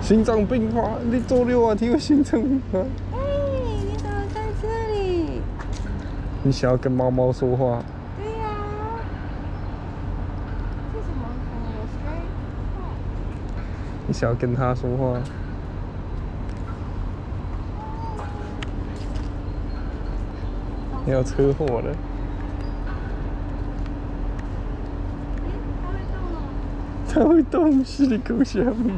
心脏病发，你坐溜滑梯会心脏病发。哎，你怎么在这里？你想要跟猫猫说话？对呀、这什么什么 stray？你想要跟它说话？你要车祸了，哎，它会动哦。